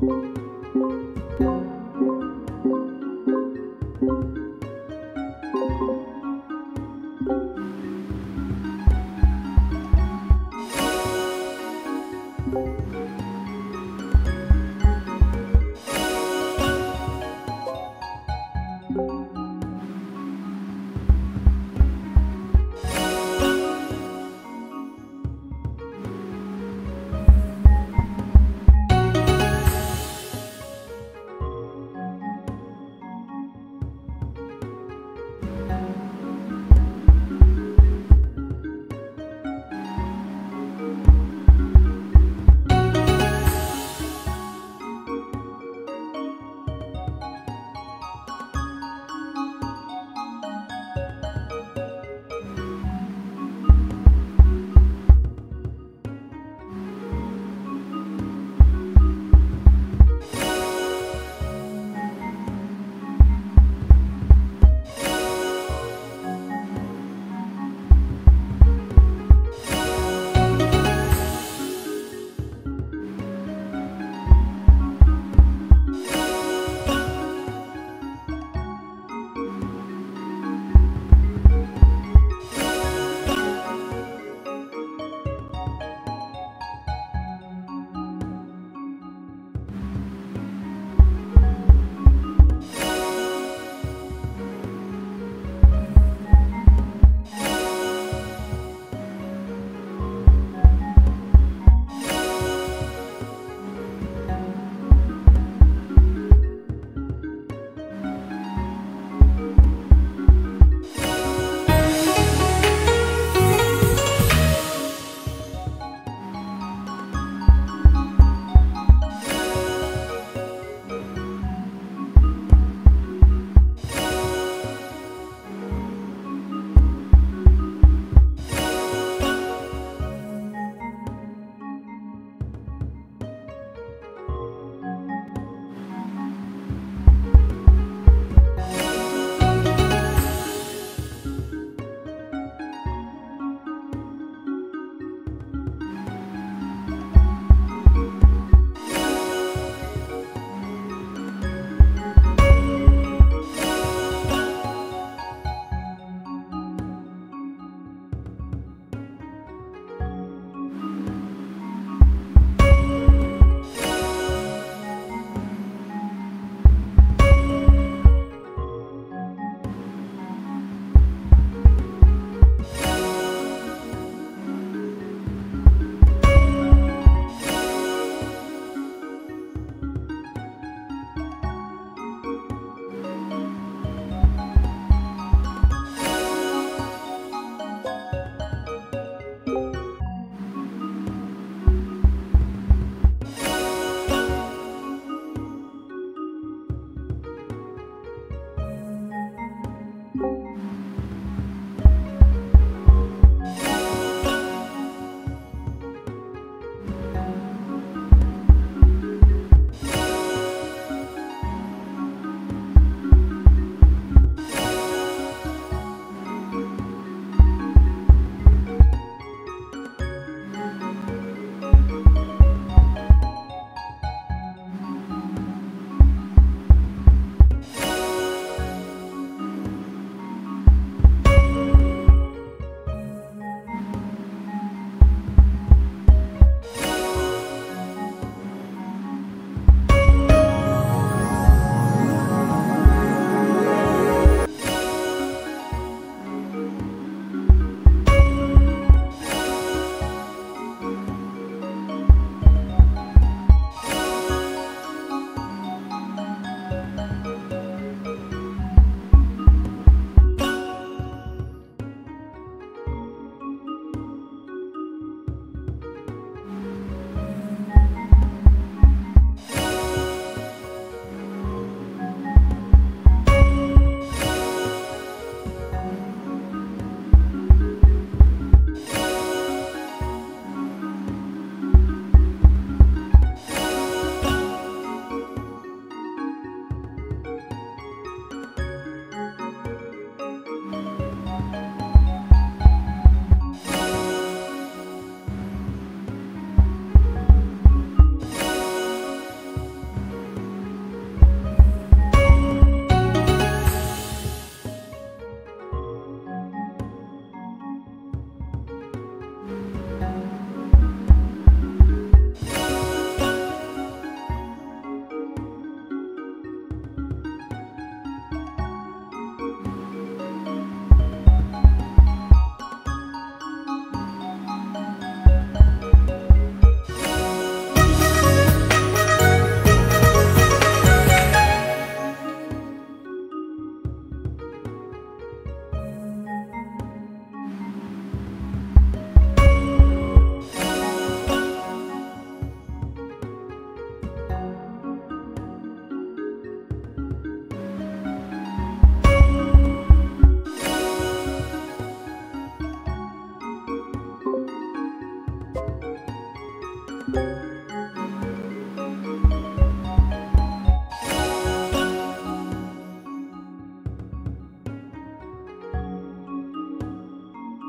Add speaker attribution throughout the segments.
Speaker 1: thank you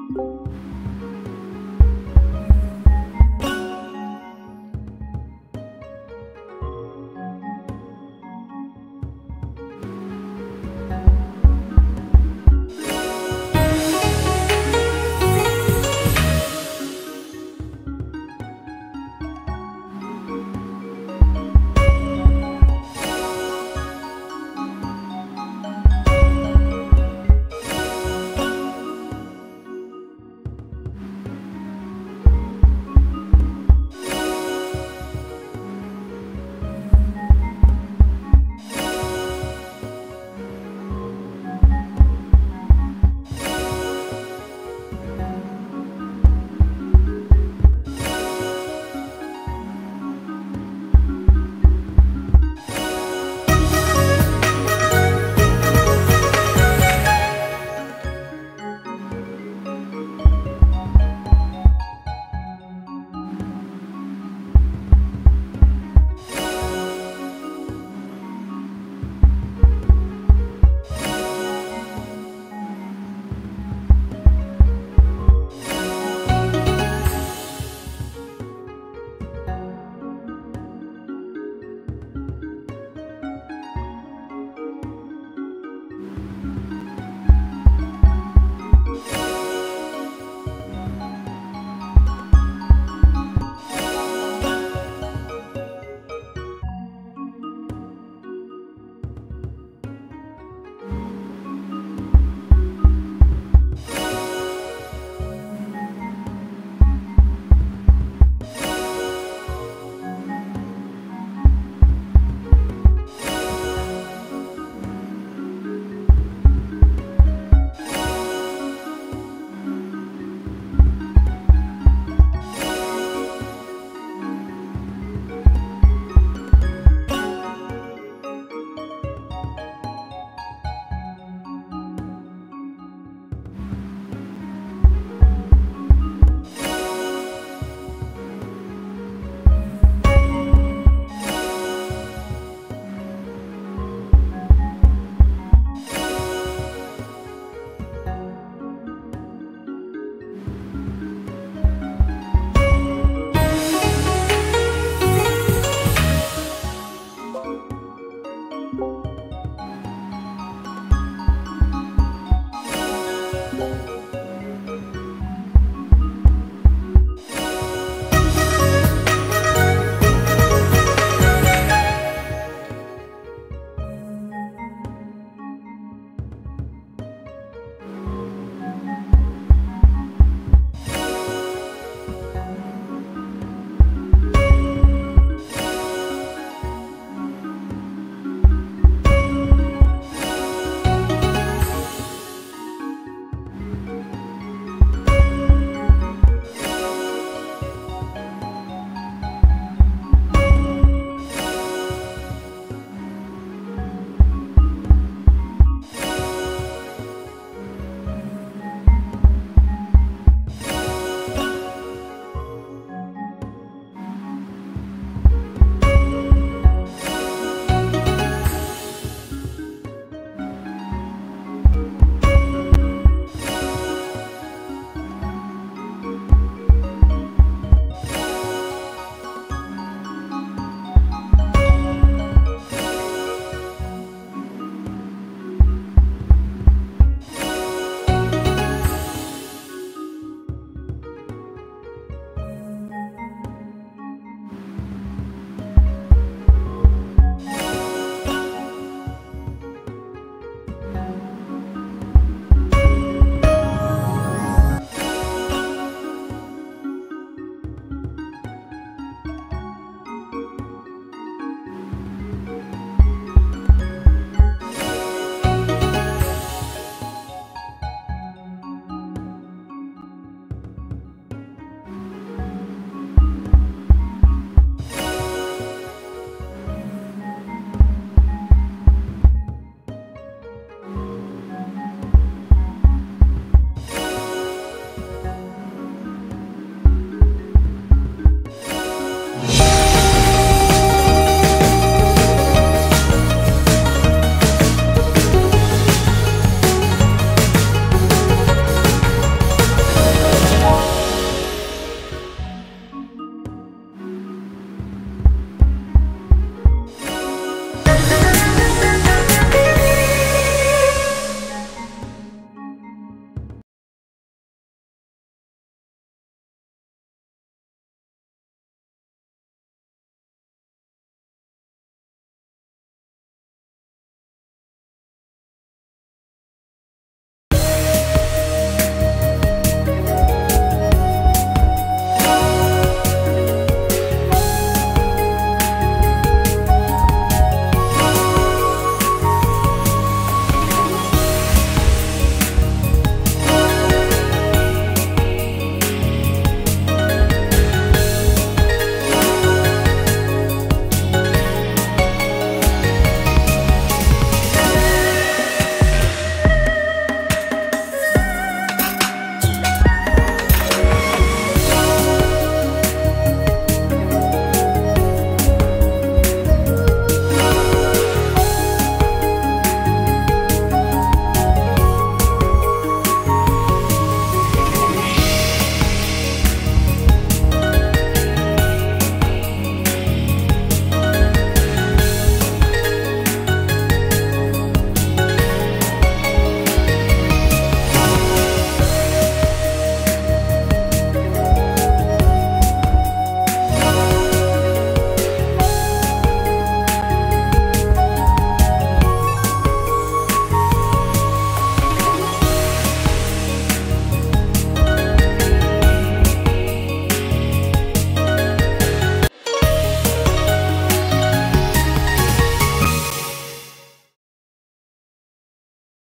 Speaker 1: you